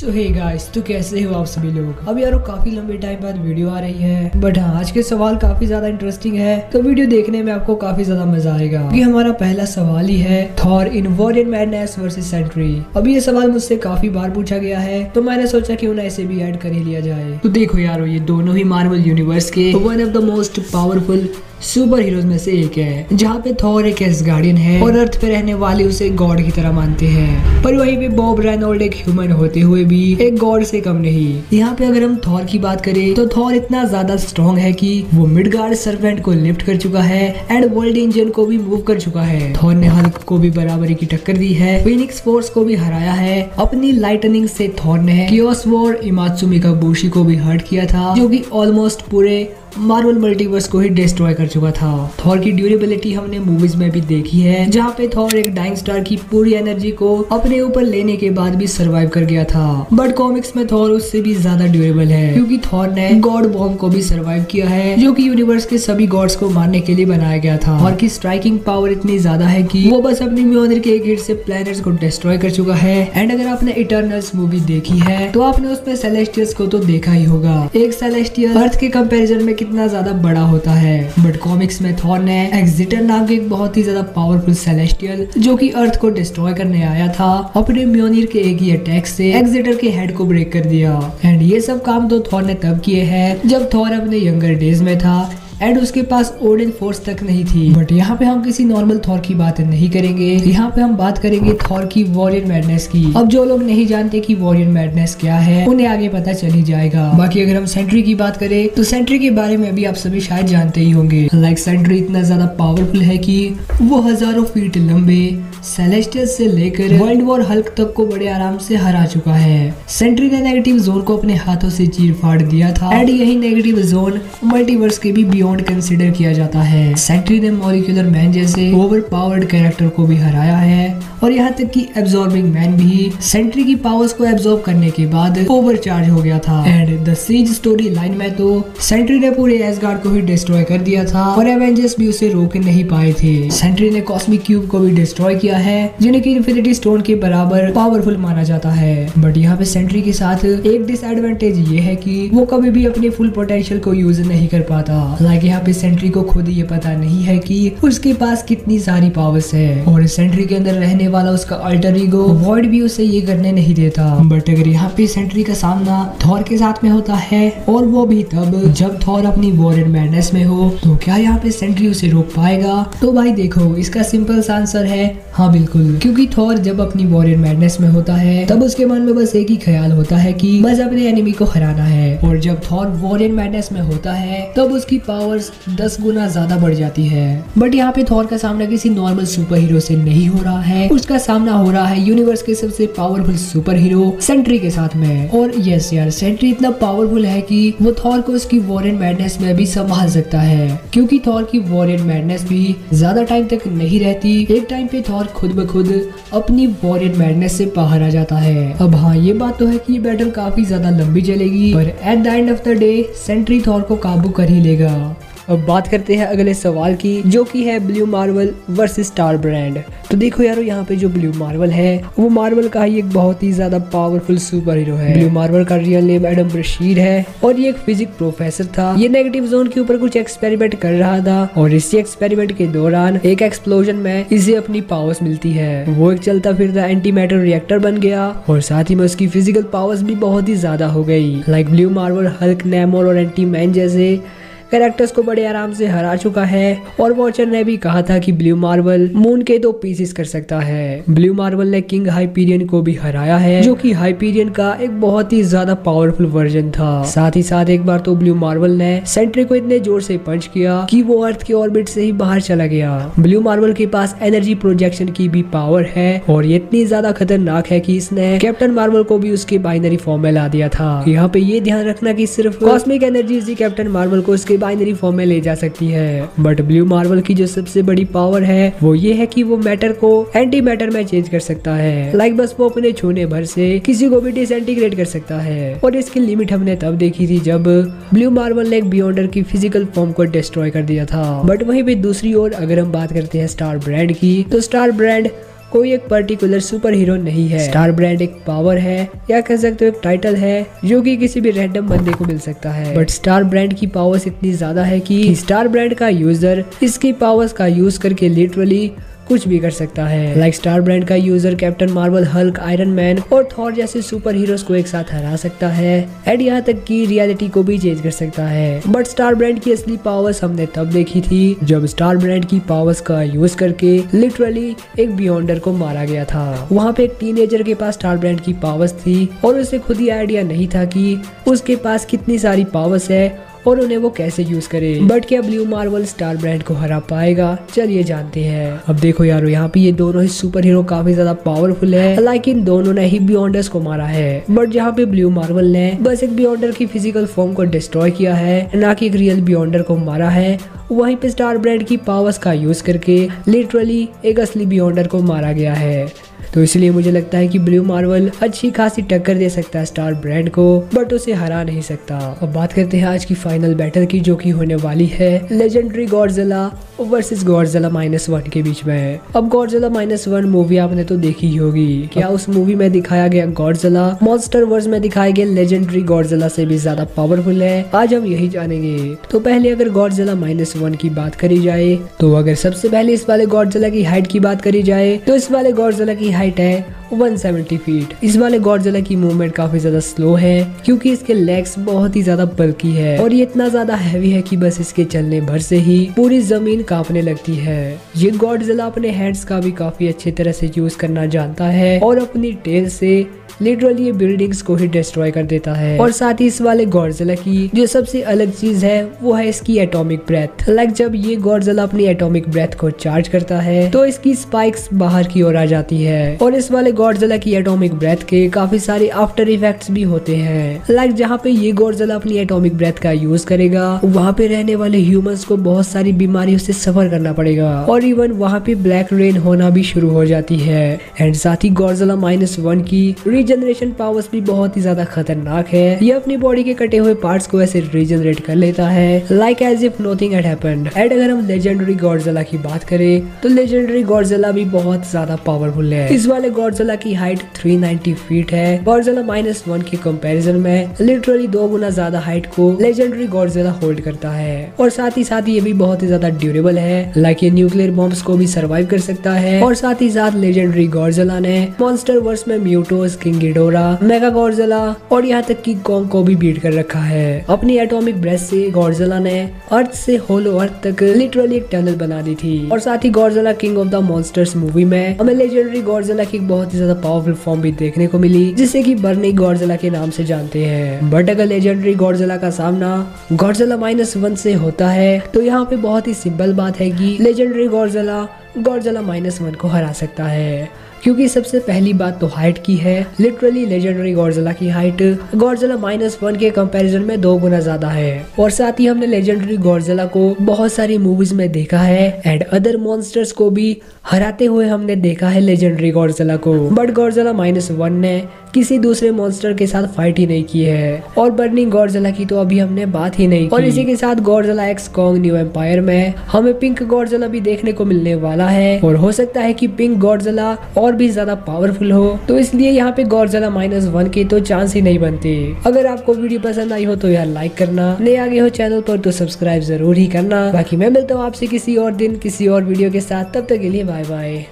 सो hey guys तो कैसे हो आप सभी लोग? अब यारो काफ़ी लंबे टाइम बाद वीडियो आ रही है बट हाँ आज के सवाल काफ़ी ज़्यादा इंटरेस्टिंग है। तो वीडियो देखने में आपको काफ़ी ज़्यादा मज़ा आएगा। ये हमारा पहला सवाल ही है Thor in warrior madness versus Sentry अब ये सवाल मुझसे काफ़ी बार पूछा गया है तो मैंने सोचा क्यों ना इसे भी ऐड कर ही लिया जाए। तो देखो यारो, ये दोनों ही मार्वल यूनिवर्स के one of the most powerful super heroes में से एक है, जहाँ पे थॉर एक एस गार्डियन है और अर्थ पे रहने वाले उसे गॉड की तरह मानते हैं। पर वहीं पे बॉब रेनोल्ड एक ह्यूमन होते हुए भी एक गॉड से कम नहीं। यहाँ पे अगर हम थॉर की बात करें तो थॉर इतना ज़्यादा स्ट्रॉन्ग है कि वो मिडगार्ड सर्वेंट को लिफ्ट कर चुका है एंड वर्ल्ड इंजन को भी मूव कर चुका है। थॉर ने हल्क को भी बराबरी की टक्कर दी है फिनिक्स फोर्स को भी हराया है। अपनी लाइटनिंग से थॉर ने कियोस इमात्सुमी का बोशी को भी हर्ट किया था, जो कि ऑलमोस्ट पूरे मार्वल मल्टीवर्स को ही डिस्ट्रॉय कर चुका था। थॉर की ड्यूरेबिलिटी हमने मूवीज़ में भी देखी है, जहाँ पे थॉर एक डाइंग स्टार की पूरी एनर्जी को अपने ऊपर लेने के बाद भी सरवाइव कर गया था। बट कॉमिक्स में थॉर उससे भी ज़्यादा ड्यूरेबल है, क्योंकि थॉर ने गॉड बॉम्ब को भी सरवाइव किया है, जो की यूनिवर्स के सभी गॉड्स को मारने के लिए बनाया गया था। और की स्ट्राइकिंग पावर इतनी ज़्यादा है की वो बस अपनी म्योनिर के एक हिट से प्लैनेट्स को डिस्ट्रॉय कर चुका है। एंड अगर आपने इटर्नल्स मूवी देखी है तो आपने उसमें सेलेस्टियल्स को तो देखा ही होगा। एक सेलेस्टियल अर्थ के कंपेरिजन में कितना ज़्यादा बड़ा होता है। बट कॉमिक्स में थॉर ने एक्सिटर नाम के एक बहुत ही ज़्यादा पावरफुल सेलेस्टियल जो कि अर्थ को डिस्ट्रॉय करने आया था अपने म्योनिर के एक ही अटैक से एक्सिटर के हेड को ब्रेक कर दिया। एंड ये सब काम तो थॉर ने तब किए हैं, जब थॉर अपने यंगर डेज़ में था। एंड उसके पास ओडन फोर्स तक नहीं थी। बट यहाँ पे हम किसी नॉर्मल थॉर की बात नहीं करेंगे। यहाँ पे हम बात करेंगे थॉर की वॉरियर मैडनेस की। अब जो लोग नहीं जानते कि वॉरियर मैडनेस क्या है, उन्हें आगे पता चल ही जाएगा। बाकी अगर हम सेंट्री की बात करें तो सेंट्री के बारे में अभी आप सभी शायद जानते ही होंगे। लाइक सेंट्री इतना ज़्यादा पावरफुल है कि वो हज़ारों फीट लंबे सेलेस्टियल से लेकर वर्ल्ड वॉर हल्क तक को बड़े आराम से हरा चुका है। सेंट्री ने नेगेटिव जोन को अपने हाथों से चीर फाड़ दिया था। एंड यही नेगेटिव जोन मल्टीवर्स के भी बियॉन्ड कंसिडर किया जाता है। सेंट्री ने मॉलिक्यूलर मैन जैसे ओवर पावर्ड कैरेक्टर को भी हराया है और यहाँ तक कि एब्जॉर्बिंग मैन भी सेंट्री की पावर्स को एब्जॉर्ब करने के बाद ओवर चार्ज हो गया था। And the siege story line में तो सेंट्री ने पूरे एसगार्ड को ही डिस्ट्रॉय कर दिया था और एवेंजर्स भी उसे रोक नहीं पाए थे। सेंट्री ने कॉस्मिक क्यूब को भी डिस्ट्रॉय किया है, जिन्हें की इन्फिनिटी स्टोन के बराबर पावरफुल माना जाता है। बट यहाँ पे सेंट्री के साथ एक डिसएडवांटेज ये है कि वो कभी भी अपने फुल पोटेंशियल को यूज़ नहीं कर पाता। लाइक यहाँ पे सेंट्री को खुद ये पता नहीं है कि उसके पास कितनी सारी पावर्स है। और सेंट्री के अंदर रहने वाला उसका अल्टर ईगो वॉइड भी उसे ये करने नहीं देता। बट अगर यहाँ पे सेंट्री का सामना थॉर के साथ में होता है, और वो भी तब जब थॉर अपनी वॉरियर मैडनेस में हो तो क्या यहाँ पे सेंट्री उसे रोक पाएगा? तो भाई देखो, इसका सिंपल सा आंसर है हाँ बिल्कुल। क्योंकि थॉर जब अपनी वॉरियर मैडनेस में होता है, तब उसके मन में बस एक ही ख्याल होता है कि बस अपने एनिमी को हराना है। और जब थॉर वॉरियर मैडनेस में होता है, तब उसकी पावर्स दस गुना ज़्यादा बढ़ जाती है। बट यहाँ पे थॉर का सामना किसी नॉर्मल सुपर हीरो से नहीं हो रहा है। उसका सामना हो रहा है यूनिवर्स के सबसे पावरफुल सुपर हीरो सेंट्री के साथ में। और यस यार सेंट्री इतना पावरफुल है कि वो थॉर को उसकी वॉरियर मैडनेस में भी संभाल सकता है। क्योंकि थॉर की वॉरियर मैडनेस भी ज़्यादा टाइम तक नहीं रहती। एक टाइम पे थॉर खुद ब खुद अपनी वॉरियर मैडनेस से बाहर आ जाता है। अब हाँ ये बात तो है कि बैटल काफ़ी ज़्यादा लंबी चलेगी। पर at the end of the day Sentry Thor को काबू कर ही लेगा। अब बात करते हैं अगले सवाल की, जो कि है Blue Marvel versus Star Brand तो देखो यारो, यहाँ पे जो ब्लू मार्वल है, वो मार्वल का ही एक बहुत ही ज़्यादा पावरफुल सुपर हीरो है। ब्लू मार्वल का रियल नेम एडम बशीर है, और ये एक फिजिक्स प्रोफेसर था। ये नेगेटिव जोन के ऊपर कुछ एक्सपेरिमेंट कर रहा था, और इसी एक्सपेरिमेंट के दौरान एक एक्सप्लोजन में इसे अपनी पावर्स मिलती है। वो एक चलता फिरता एंटी मैटर रिएक्टर बन गया, और साथ ही में उसकी फ़िज़िकल पावर्स भी बहुत ही ज़्यादा हो गई। Like Blue Marvel Hulk Namor और एंटी मैन जैसे कैरेक्टर्स को बड़े आराम से हरा चुका है और वॉचर ने भी कहा था कि ब्लू मार्वल मून के दो पीसेस कर सकता है। ब्लू मार्वल ने किंग हाइपीरियन को भी हराया है, जो कि हाइपीरियन का एक बहुत ही ज़्यादा पावरफुल वर्जन था। साथ ही साथ एक बार तो ब्लू मार्वल ने सेंट्री को इतने ज़ोर से पंच किया कि वो अर्थ के ऑर्बिट से ही बाहर चला गया। ब्लू मार्वल के पास एनर्जी प्रोजेक्शन की भी पावर है और ये इतनी ज़्यादा खतरनाक है कि इसने कैप्टन मार्वल को भी उसके बाइनरी फॉर्म में ला दिया था। यहाँ पे ये ध्यान रखना कि सिर्फ़ कॉस्मिक एनर्जी कैप्टन मार्वल को उसके बाइनरी फॉर्म में ले जा सकती है। बट ब्लू मार्वल की जो सबसे बड़ी पावर है, वो ये है कि वो मैटर को एंटी मैटर में चेंज कर सकता है। लाइक बस वो अपने छूने भर से किसी को भी डिसइंटीग्रेट कर सकता है। और इसकी लिमिट हमने तब देखी थी जब ब्लू मार्वल ने एक बियॉन्डर की फ़िज़िकल फॉर्म को डिस्ट्रॉय कर दिया था। बट वहीं पे दूसरी ओर अगर हम बात करते हैं स्टार ब्रांड की तो स्टार ब्रांड कोई एक पर्टिकुलर सुपर हीरो नहीं है। स्टार ब्रांड एक पावर है, या कह सकते हो एक टाइटल है, जो कि किसी भी रैंडम बंदे को मिल सकता है। बट स्टार ब्रांड की पावर्स इतनी ज़्यादा है कि स्टार ब्रांड का यूज़र इसकी पावर्स का यूज़ करके लिटरली कुछ भी कर सकता है। लाइक स्टार ब्रांड का user Captain Marvel Hulk Iron Man और थॉर जैसे सुपर हीरोज को एक साथ हरा सकता है। एंड यहाँ तक की रियलिटी को भी चेंज कर सकता है। बट स्टार ब्रांड की असली पावर्स हमने तब देखी थी जब स्टार ब्रांड की पावर्स का यूज़ करके लिटरली एक बियॉन्डर को मारा गया था। वहाँ पे एक टीनेजर के पास स्टार ब्रांड की पावर्स थी और उसे खुद ही आइडिया नहीं था कि उसके पास कितनी सारी पावर्स है और उन्हें वो कैसे यूज़ करे? बट क्या ब्लू मार्वल स्टार ब्रांड को हरा पाएगा? चलिए जानते हैं। अब देखो यारो, यहाँ पे ये दोनों ही सुपर हीरो काफ़ी ज़्यादा पावरफुल है लाइक इन दोनों ने ही बियॉन्डर्स को मारा है। बट यहाँ पे ब्लू मार्वल ने बस एक बियॉन्डर की फ़िज़िकल फॉर्म को डिस्ट्रॉय किया है, ना कि एक रियल बियॉन्डर को मारा है। वहीं पे स्टार ब्रांड की पावर्स का यूज़ करके लिटरली एक असली बियॉन्डर को मारा गया है। तो इसलिए मुझे लगता है कि ब्लू मार्वल अच्छी खासी टक्कर दे सकता है स्टार ब्रांड को बट उसे हरा नहीं सकता। अब बात करते हैं आज की फाइनल बैटल की, जो कि होने वाली है legendary Godzilla versus Godzilla minus one के बीच में। अब गॉडजिला माइनस वन मूवी आपने तो देखी ही होगी। क्या उस मूवी में दिखाया गया गॉडजिला मॉन्स्टर वर्स में दिखाए गए लेजेंडरी गॉडजिला से भी ज़्यादा पावरफुल है। आज हम यही जानेंगे। तो पहले अगर गॉडजिला माइनस वन की बात करी जाए तो अगर सबसे पहले इस वाले गॉडजिला की हाइट की बात करी जाए तो इस वाले गॉडजिला की हाइट है 170 फीट इस वाले गॉडजिला की मूवमेंट काफ़ी ज़्यादा स्लो है, क्योंकि इसके लेग्स बहुत ही ज़्यादा बल्कि है और ये इतना ज़्यादा हैवी है कि बस इसके चलने भर से ही पूरी ज़मीन कांपने लगती है। ये गॉडजिला अपने हैंड्स का भी काफ़ी अच्छी तरह से यूज़ करना जानता है और अपनी टेल से लिटरली ये बिल्डिंग्स को ही डिस्ट्रॉय कर देता है। और साथ ही इस वाले गॉडजिला की जो सबसे अलग चीज़ है, वो है इसकी एटॉमिक ब्रेथ लाइक जब ये गॉडजिला अपनी एटॉमिक ब्रेथ को चार्ज करता है तो इसकी स्पाइक्स बाहर की ओर आ जाती है और इस वाले गॉडजिला की एटॉमिक ब्रेथ के काफ़ी सारे आफ्टर इफेक्ट्स भी होते हैं। लाइक जहाँ पे ये गॉडजिला अपनी एटॉमिक ब्रेथ का यूज़ करेगा, वहाँ पे रहने वाले ह्यूमंस को बहुत सारी बीमारियों से सफ़र करना पड़ेगा। और इवन वहाँ पे ब्लैक रेन होना भी शुरू हो जाती है। एंड साथ ही गॉडजिला माइनस वन की रीजनरेशन पावर्स भी बहुत ही ज़्यादा खतरनाक है। ये अपनी बॉडी के कटे हुए पार्ट्स को ऐसे रीजनरेट कर लेता है। Like as if nothing had happened and अगर हम लेजेंडरी गॉडजिला की बात करें तो लेजेंडरी गॉडजिला भी बहुत ज़्यादा पावरफुल है। इस वाले गॉडजिला की हाइट 390 फीट है गॉडजिला माइनस वन के कंपैरिजन में लिटरली दो गुना ज़्यादा हाइट को लेजेंडरी गॉडजिला होल्ड करता है। और साथ ही साथ ये भी बहुत ही ज़्यादा ड्यूरेबल है लाइक ये न्यूक्लियर बॉम्ब्स को भी सर्वाइव कर सकता है। और साथ ही साथ लेजेंडरी गॉडजिला ने मॉन्स्टर वर्स में म्यूटोस किंग मेगा गॉडजिला और यहाँ तक कि कॉन्ग को भी बीट कर रखा है। अपनी एटॉमिक ब्रेथ से गॉडजिला ने अर्थ से होलो अर्थ तक लिटरली एक टनल बना दी थी। और साथ ही Godzilla King of the Monsters movie में हमें लेजेंडरी गॉडजिला की बहुत ज़्यादा पावरफुल फॉर्म भी देखने को मिली, जिसे की बर्नी गौरजला के नाम से जानते हैं। बट अगर लेजेंडरी गौरजला का सामना गौरजला माइनस वन से होता है तो यहाँ पे बहुत ही सिंपल बात है की legendary Godzilla Godzilla minus one को हरा सकता है। क्योंकि सबसे पहली बात तो हाइट की है। लिटरली लेजेंडरी गॉडजिला की हाइट गॉडजिला माइनस वन के कंपैरिजन में दो गुना ज़्यादा है। और साथ ही हमने लेजेंडरी गॉडजिला को बहुत सारी मूवीज़ में देखा है। एंड अदर मॉन्स्टर्स को भी हराते हुए हमने देखा है लेजेंडरी गॉडजिला को। बट गॉडजिला माइनस वन ने किसी दूसरे मॉन्स्टर के साथ फाइट ही नहीं की है। और बर्निंग गॉडजिला की तो अभी हमने बात ही नहीं की। और इसी के साथ Godzilla x Kong new empire में हमें पिंक गॉडजिला भी देखने को मिलने वाला है। और हो सकता है कि पिंक गॉडजिला और भी ज़्यादा पावरफुल हो तो इसलिए यहाँ पे गौर ज़्यादा माइनस वन के तो चांस ही नहीं बनते। अगर आपको वीडियो पसंद आई हो तो यार लाइक करना, नए आगे हो चैनल पर तो सब्सक्राइब ज़रूर ही करना। बाकी मैं मिलता हूँ आपसे किसी और दिन, किसी और वीडियो के साथ, तब तक के लिए बाय बाय